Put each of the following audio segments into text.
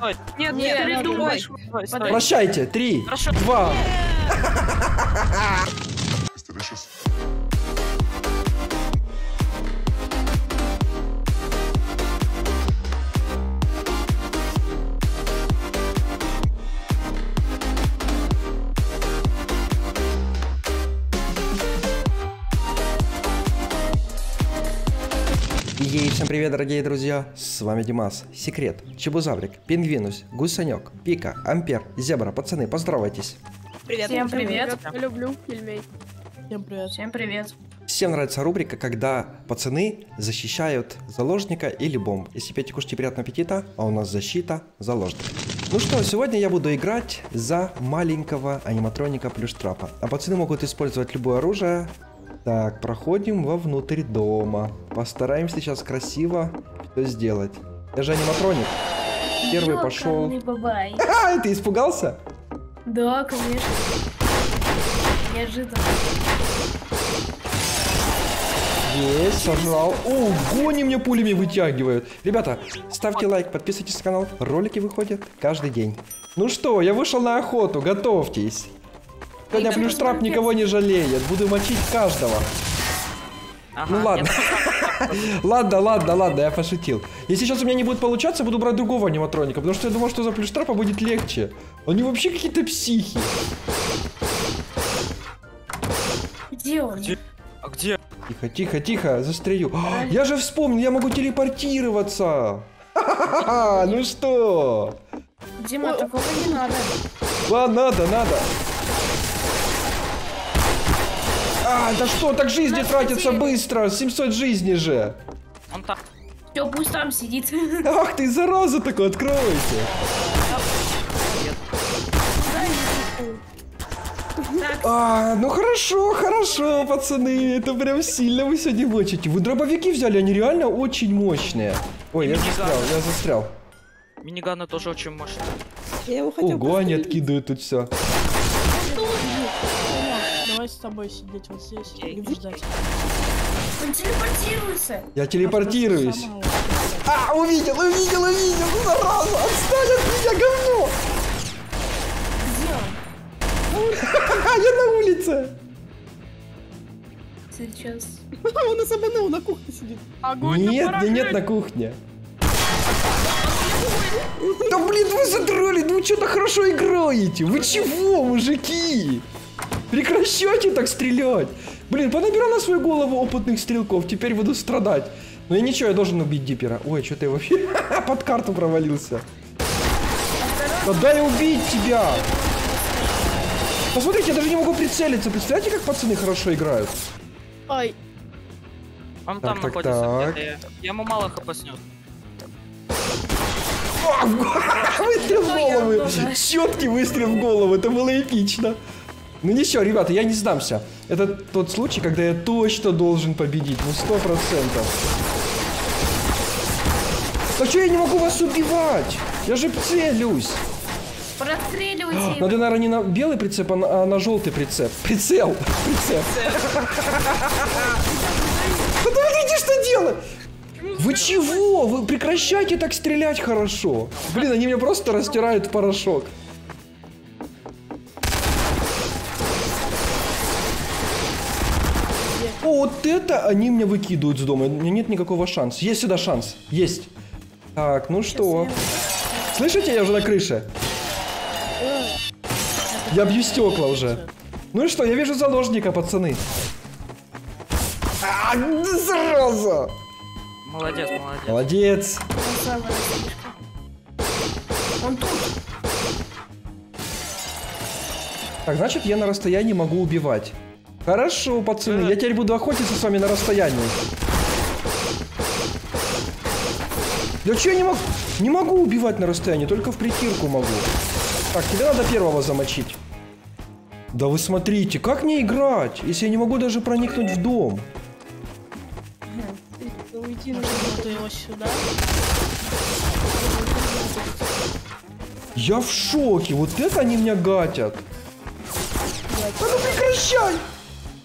стой. Нет, Нет, нет, надо стой, дальше. стой, стой. Подожди. Прощайте. Три, два. привет, дорогие друзья! С вами Димас, Секрет, Чебузаврик, Пингвинус, Гусанек, Пика, Ампер, Зебра. Пацаны, поздоровайтесь. Привет. Всем привет. Я люблю пельмей. Всем привет. Всем привет. Всем нравится рубрика, когда пацаны защищают заложника или бомб. Если пейте, кушайте, приятного аппетита, а у нас защита заложника. Ну что, сегодня я буду играть за маленького аниматроника плюс трапа. А пацаны могут использовать любое оружие. Так, проходим вовнутрь дома. Постараемся сейчас красиво все сделать. Я же аниматроник. Первый пошел. Ёкарный бабай. А, ты испугался? Да, конечно. Неожиданно. Есть, сожрал. Ого, они мне пулями вытягивают. Ребята, ставьте лайк, подписывайтесь на канал. Ролики выходят каждый день. Ну что, я вышел на охоту, готовьтесь. Сегодня Эй, плюштрап никого не жалеет. Буду мочить каждого. Ага, Ну ладно. Ладно, ладно, ладно, я пошутил. Если сейчас у меня не будет получаться, буду брать другого аниматроника, потому что я думал, что за плюштрапа будет легче. Они вообще какие-то психи. Где он? Где? А где? Тихо, тихо, тихо, застрелю. А, Я же вспомнил, я могу телепортироваться. Ха-ха-ха, Ну что? Дима, такого не надо. Ладно, надо, надо. А, да что, так жизни хотели. быстро, 700 жизней же. Он так. Все, пусть там сидит. Ах ты, зараза такой, откройте. Так, А, ну хорошо, хорошо, пацаны, это прям сильно вы сегодня мочите. Вы дробовики взяли, они реально очень мощные. Ой, я Миниган. застрял, я застрял. Миниганы тоже очень мощные. Я его хотел Ого, они откидывают тут все. Давай с тобой сидеть вот здесь и ждать. он телепортируется. Я телепортируюсь. А, увидел, увидел, увидел, зараза, отстань от меня, говно. Где я на улице. Сейчас. Он на самому на кухне сидит. Огонь Нет, нет, нет на кухне. Да блин, вы задрали, ну вы что-то хорошо играете. Вы чего, мужики? Прекращайте так стрелять. Блин, понабирал на свою голову опытных стрелков, теперь буду страдать. Но я ничего, я должен убить Диппера. Ой, что-то я вообще под карту провалился. Да дай убить тебя! Посмотрите, я даже не могу прицелиться. Представляете, как пацаны хорошо играют? Ай, Он Так, там так, находится так. Я ему мало хп снес. А, Выстрел в Ну, голову. Четкий выстрел в голову. Это было эпично. Ну ничего, ребята, я не сдамся. Это тот случай, когда я точно должен победить. Ну сто процентов. А что я не могу вас убивать? Я же целюсь. Простреливайте. Надо, наверное, не на белый прицеп, а на, а на желтый прицеп. Прицел. Прицеп. Смотрите, что делать? Вы чего? Вы прекращайте так стрелять хорошо. Блин, они меня просто растирают в порошок. Вот это они меня выкидывают с дома. У меня нет никакого шанса. Есть сюда шанс. Есть. Так, ну что? Слышите, я уже на крыше. Я бью стекла уже. Ну и что, я вижу заложника, пацаны. А, зараза! Молодец, молодец. Молодец. Он тут. Так, значит, я на расстоянии могу убивать. Хорошо, пацаны, я теперь буду охотиться с вами на расстоянии. Да что я не могу? Не могу убивать на расстоянии, только в притирку могу. Так, тебе надо первого замочить. Да вы смотрите, как мне играть, если я не могу даже проникнуть в дом? ты уйти нужно вот его сюда. Я в шоке, вот это они меня гатят. Да ну прекращай!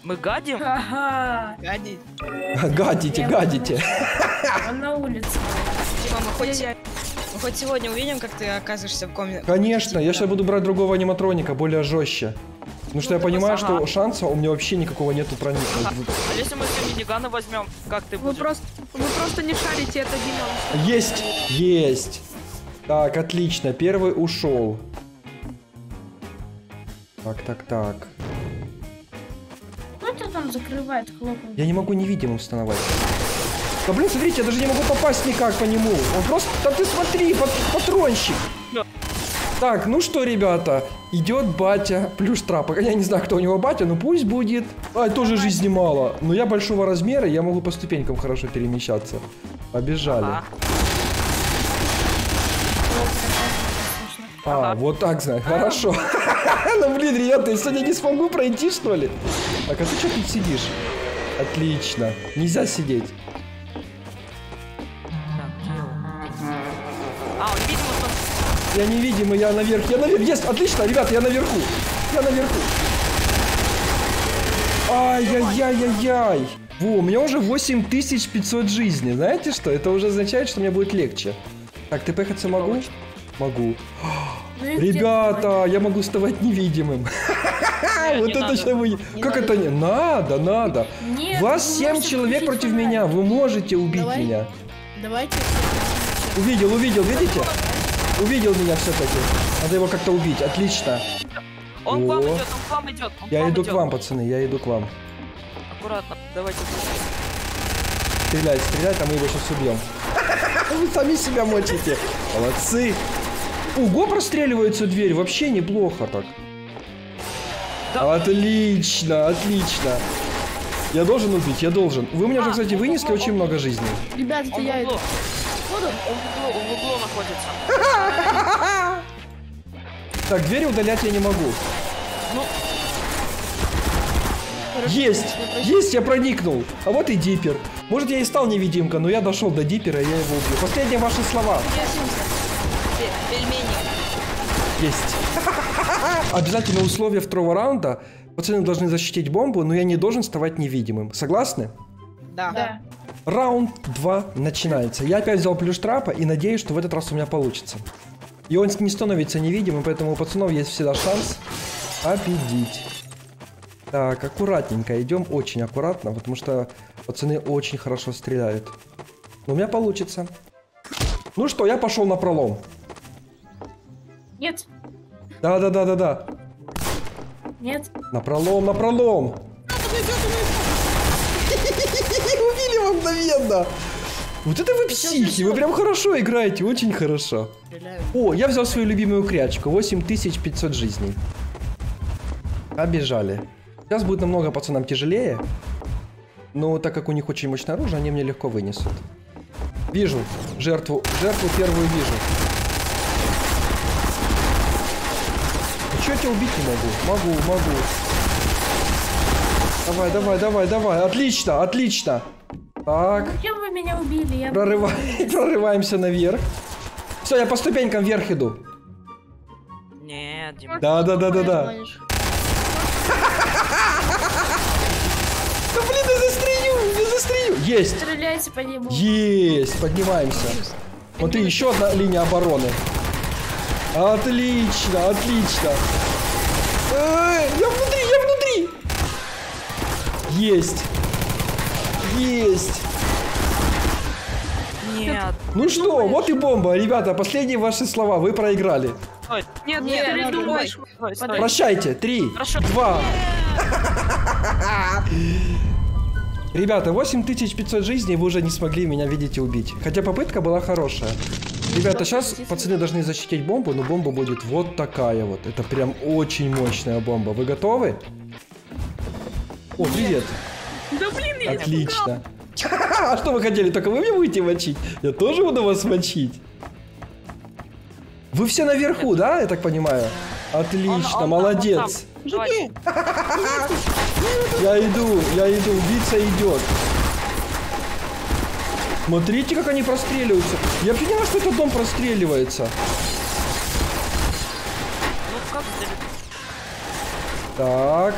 Мы гадим? Ага. Гадить. Гадите, гадите. Он на улице. Дима, мы хоть... Мы хоть сегодня увидим, как ты оказываешься в комнате. Конечно, я сейчас буду брать другого аниматроника, более жестче. Потому что я понимаю, ага. что шанса у меня вообще никакого нету проникнуть. А если мы все миниганы возьмем, как ты Вы будешь? просто, вы просто не шарите, это Димон. Есть! Есть! Так, отлично, первый ушел. Так, так, так. Закрывает, хлопает? Я не могу невидимым становать. Да блин, смотрите, я даже не могу попасть никак по нему. Он просто... Да ты смотри, пат- патронщик. Да. Так, ну что, ребята, идет батя плюс трапа. Я не знаю, кто у него батя, но пусть будет. А, тоже жизни мало. Но я большого размера, я могу по ступенькам хорошо перемещаться. Побежали. Ага. А, Ага. вот так, знать. Хорошо. Ну, блин, ребята, я сегодня не смогу пройти, что ли? Так, а ты что тут сидишь? Отлично. Нельзя сидеть. А, он, видимо. Я невидимый, я наверх. Я наверх. Есть, отлично, ребята, я наверху. Я наверху. Ай-яй-яй-яй-яй. Во, у меня уже 8500 жизней. Знаете что? Это уже означает, что мне будет легче. Так, ты пехаться могу? Могу. Ну Ребята, я могу вставать невидимым. Не, Вот это надо. что вы... Как это не? Надо, надо. Вас вы 7 можете человек против меня. Вы можете убить меня. Давайте. Увидел, увидел, видите? Увидел меня все-таки. Надо его как-то убить. Отлично. Он к вам О. идет, он к вам идет. он Я вам иду идет. к вам, пацаны, я иду к вам. Аккуратно, давайте. Стреляй, стреляй, там мы его сейчас убьем. Вы сами себя мочите. Молодцы. Ого, простреливается дверь. Вообще неплохо так. Отлично, отлично. Я должен убить, я должен. Вы у меня же, А, кстати, вынесли он- очень он- много жизней. Ребят, это я. Он в углу, он в углу находится. Так, двери удалять я не могу. Есть! Есть, я проникнул! А вот и диппер. Может, я и стал невидимка, но я дошел до диппера, и я его убью. Последние ваши слова. Пельмени. Есть. Обязательно условие второго раунда. Пацаны должны защитить бомбу, но я не должен вставать невидимым. Согласны? Да. Да. Раунд 2 начинается. Я опять взял плюс трапа и надеюсь, что в этот раз у меня получится. И он не становится невидимым, поэтому у пацанов есть всегда шанс победить. Так, аккуратненько идем, очень аккуратно, потому что пацаны очень хорошо стреляют. Но у меня получится. Ну что, я пошел на пролом. Нет, Да-да-да-да-да. нет. На пролом, на пролом. Убили его мгновенно. Вот это вы психи, вы прям хорошо играете, очень хорошо. О, я взял свою любимую крячку, 8500 жизней. Побежали. Сейчас будет намного пацанам тяжелее. Но так как у них очень мощное оружие, они мне легко вынесут. Вижу жертву, жертву первую вижу. А чё я тебя убить не могу? Могу, могу. Давай, давай, давай, давай. Отлично, отлично. Так. Зачем вы меня убили? Я Прорыва- Прорываемся наверх. Все, я по ступенькам вверх иду. Нет, Дима. Да, да, да, да, да. Да блин, я застрелю, я застрелю. Есть, Стреляйте по нему. есть, поднимаемся. Смотри, еще одна линия обороны. Отлично, отлично. Эй, я внутри, я внутри. Есть. Есть. Нет. Ну что, вот и бомба. Ребята, последние ваши слова. Вы проиграли. Стой. Нет, Нет, нет, думаешь. Прощайте. Три, Хорошо. два. Ребята, 8500 жизней вы уже не смогли меня, видите, убить. Хотя попытка была хорошая. Ребята, сейчас пацаны должны защитить бомбу, но бомба будет вот такая вот. Это прям очень мощная бомба. Вы готовы? О, привет. Да блин, я Отлично. А что вы хотели? Только вы меня будете мочить? Я тоже буду вас мочить. Вы все наверху, да, я так понимаю? Отлично, Он- он молодец. Я иду, я иду, убийца идет. Смотрите, как они простреливаются. Я понимаю, что этот дом простреливается. Ну как стрелять? Так,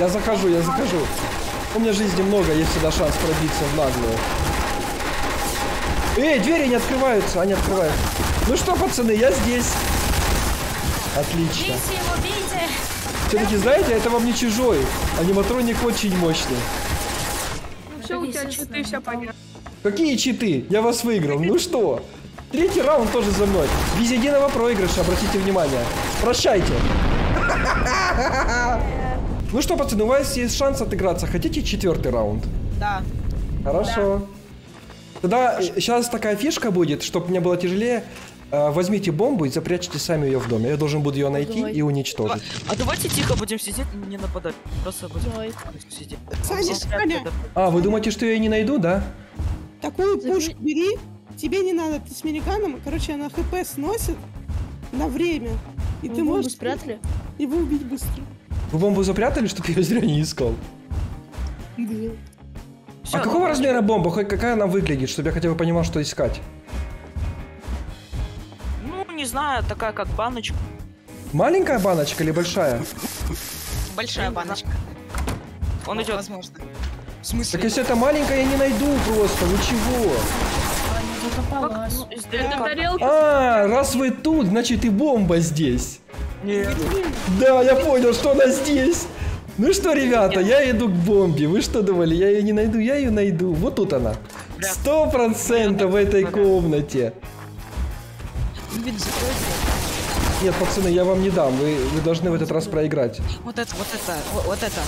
я захожу, я захожу. У меня жизни много, есть всегда шанс пробиться в наглую. Эй, двери не открываются, они открывают. Ну что, пацаны, я здесь. Отлично. Все-таки, знаете, это вам не чужой. Аниматроник очень мощный. Все, у тебя читы, все понятно. Какие читы? Я вас выиграл. Ну что? Третий раунд тоже за мной. Без единого проигрыша, обратите внимание. Прощайте. Ну что, пацаны, у вас есть шанс отыграться. Хотите четвертый раунд? Да. Хорошо. Тогда сейчас такая фишка будет, чтобы мне было тяжелее. Э, Возьмите бомбу и запрячьте сами ее в доме. Я должен буду ее найти Давай. и уничтожить. А давайте тихо будем сидеть, не нападать. Просто будем Давай. сидеть. Саня, Все Саня. А, вы думаете, что я ее не найду, да? такую пушку бери. Тебе не надо, ты с миниганом. Короче, она хп сносит на время. И ты бомбу можешь спрятали? его убить быстро. Вы бомбу запрятали, чтобы я ее зря не искал? Да. Всё, а какого ну, размера бомба? Хоть какая она выглядит, чтобы я хотя бы понимал, что искать? Ну, знаю, такая как баночка. Маленькая баночка или большая? Большая баночка. Он идет. Возможно. В Так смысле? если это маленькая, я не найду просто, вы чего? Ну. А, раз вы тут, значит и бомба здесь. Да, я понял, что она здесь. Ну что, ребята, я иду к бомбе. Вы что думали, я ее не найду? Я ее найду. Вот тут она. Сто процентов в этой комнате. Блин, закройте. Нет, пацаны, я вам не дам. Вы, вы должны в этот раз проиграть. Вот это, вот это, вот, вот это.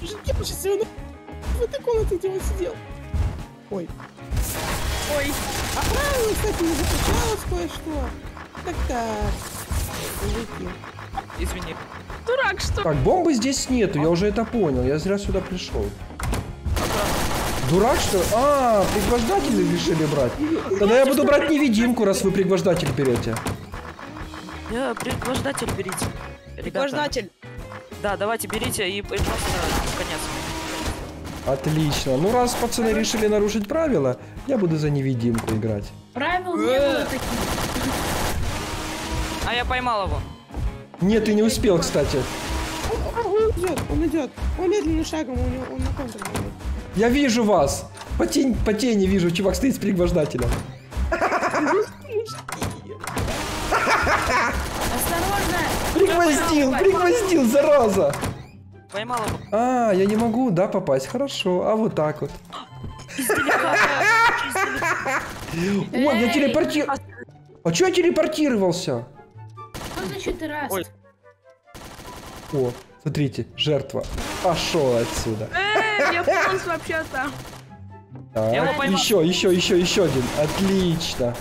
Я сейчас его на- в этой комнате, где он сидел. Ой. Ой, А правильно, кстати, не закачалось кое-что. Так-так. Извини. дурак, что? Так, бомбы здесь нету, я уже это понял. Я зря сюда пришел. Дурак, что ли? А, пригвождатели решили брать. Тогда я буду брать невидимку, раз вы пригвождатель берете. Я пригвождатель берите. Ребята. Пригвождатель. Да, давайте берите и, просто конец. Отлично. Ну, раз пацаны решили нарушить правила, я буду за невидимку играть. Правил не было таких. А я поймал его. Нет, ты не успел, кстати. Он идет, он идет. Он медленным шагом, у него, он на контур. Я вижу вас. По, тень- по тени вижу, чувак стоит с пригвождателем. Осторожно! Пригвоздил, пригвоздил, зараза. Поймал его. А, я не могу, да, попасть? Хорошо, а вот так вот. Ой, я Эй! телепортир... А чё я телепортировался? Что значит раз? О, смотрите, жертва. Пошел отсюда. Э, полз вообще-то. Так, еще, еще, еще, еще один. Отлично.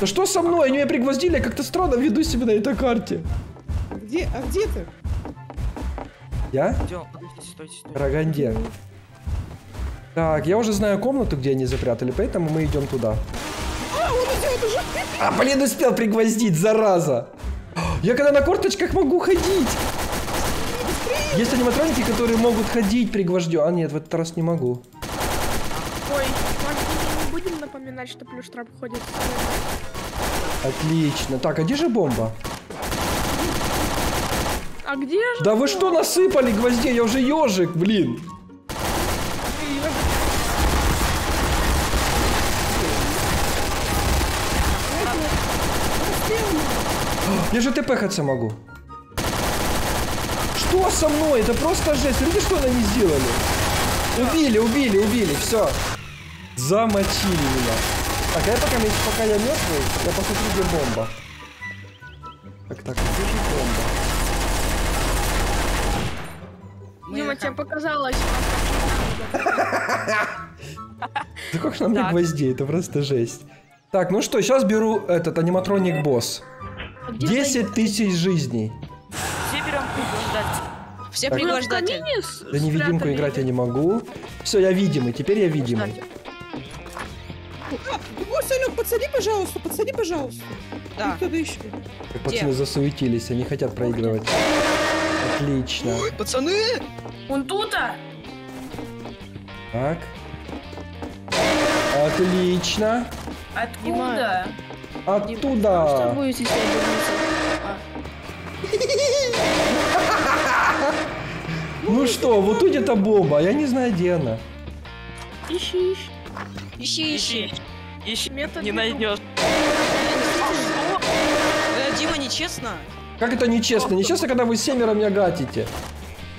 Да что со мной? Они меня пригвоздили, я как-то странно веду себя на этой карте. Где, а где ты? Я? Идем, подождите, стойте, стойте. Роганде. Так, я уже знаю комнату, где они запрятали, поэтому мы идем туда. А, он идет уже. А, блин, успел пригвоздить, зараза! Я когда на корточках могу ходить! Есть аниматроники, которые могут ходить пригвожден. А нет, в этот раз не могу. Ой, мы не будем напоминать, что плюс трап ходит Отлично. Так, а где же бомба? А где же? Да вы что насыпали гвоздей? Я уже ежик, блин. Я же ТП могу. Что со мной? Это просто жесть. Видите, что они сделали? Убили, убили, убили. Все. Замочили меня. Так, а я пока, пока я мертвый, я посмотрю, где бомба. Так, так, где же бомба? Дима, тебе показалось. Да как нам не гвоздей, это просто жесть. Так, ну что, сейчас беру этот аниматроник босс. А где 10 тысяч жизней. Все Так. пригвождатели. За невидимку играть я не могу. Все, я видимый, теперь я видимый. Санек, подсади, пожалуйста, подсади, пожалуйста. Да. Кто-то еще. Как пацаны засуетились, они хотят проигрывать. Отлично. Ой, пацаны! Он тут-то? Так. Отлично. Откуда? Оттуда. будете если обернуться? Ну что, вот тут где-то бомба, а я не знаю, где она. Ищи, ищи. Ищи, ищи. Ищи, Метод не найдешь. Э, Дима, нечестно. Как это нечестно? Нечестно, когда вы семеро меня гатите.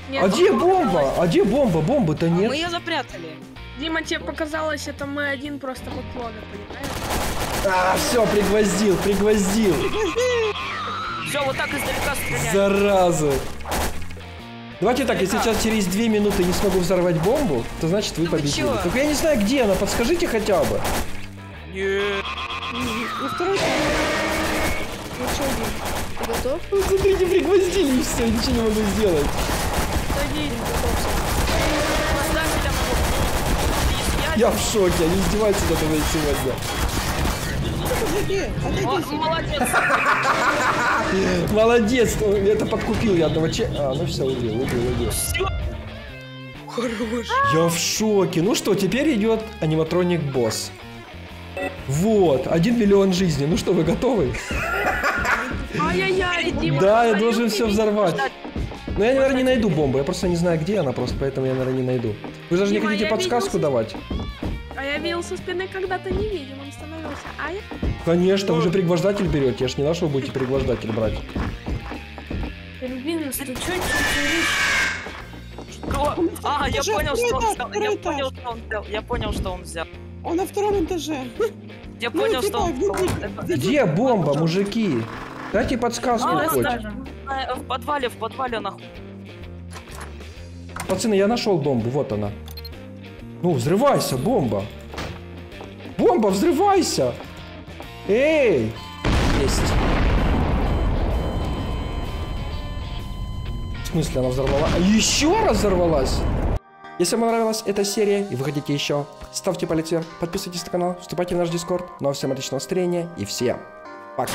Нет, А где бомба? А где бомба? Бомбы-то Мы нет. ее запрятали. Дима, тебе показалось, это мы один просто поклоны, понимаешь? А, все, пригвоздил, пригвоздил. Все, вот так издалека стрелять. Зараза. Давайте так, если сейчас через две минуты не смогу взорвать бомбу, то значит вы Да вы победили. чё? Только я не знаю, где она, подскажите хотя бы. Нет. На второй. Ну что, ты готов? Ну, смотрите, пригвоздили и все, ничего не могу сделать. На бок. Я в шоке, они издеваются над мной сегодня. Подожди, отойди. О, Молодец. Молодец, ну, это подкупил я одного че... А, ну все, убил, убил, убил. Всё. Я в шоке. Ну что, теперь идет аниматроник босс. Вот, один миллион жизней. Ну что, вы готовы? Ай-яй-яй, Дима. Да, я должен все взорвать. Но я, наверное, не найду бомбу. Я просто не знаю, где она, просто поэтому я, наверное, не найду. Вы даже не хотите подсказку давать? Я видел со спины, когда ты невидимым становился. А я... Конечно, вы же пригвождатель берете. Я ж не нашел будете пригвождатель брать. Рубин, ты чё творишь? О, А, я понял, что он взял. Я понял, что он взял. Я понял, что он взял. Он на втором этаже. Я Ну, понял, типа, что он взял. где- бомба, мужики? Дайте подсказку А, хоть. В подвале, в подвале нахуй. Пацаны, я нашел бомбу, вот она. Ну, взрывайся, бомба. Бомба, взрывайся! Эй! Есть. В смысле, она взорвалась? А еще раз взорвалась? Если вам понравилась эта серия и вы хотите еще, ставьте палец вверх, подписывайтесь на канал, вступайте в наш дискорд. Ну а всем отличного настроения и всем пока!